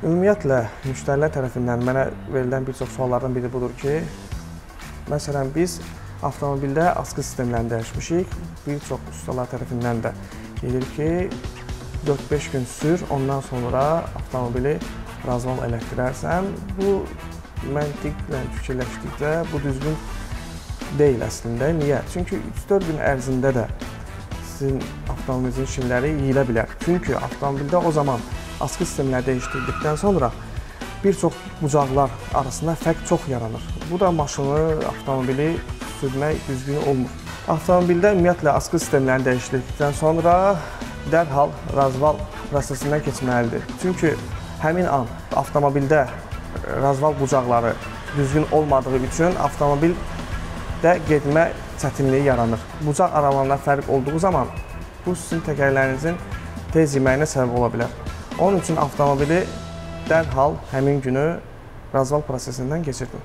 Ümumiyyətlə, müştərilər tərəfindən mənə verilən bir çox suallardan biri budur ki, məsələn, biz avtomobildə askı sistemlərini dəyişmişik. Bir çox ustalar tərəfindən də gedir ki, 4-5 gün sür, ondan sonra avtomobili razval elətdirərsən. Bu məntiqlə fikirləşdikdə bu düzgün deyil əslində. Niyə? Çünki 3-4 gün ərzində də sizin avtomobilinizin şinləri yeyilə bilər. Çünki avtomobildə o zaman askı sistemləri dəyişdirdikdən sonra bir çox bucaqlar arasında fərq çox yaranır. Bu da maşını, avtomobili sürmək düzgün olmur. Avtomobildə ümumiyyətlə askı sistemlərini dəyişdirdikdən sonra dərhal razval prosesindən keçməlidir. Çünki həmin an avtomobildə razval bucaqları düzgün olmadığı üçün avtomobildə getmə çətinliyi yaranır. Bucaq aralarında fərq olduğu zaman bu sizin təkərlərinizin tez yeməyinə səbəb ola bilər. Onun üçün avtomobili dərhal həmin günü razval prosesindən keçirdim.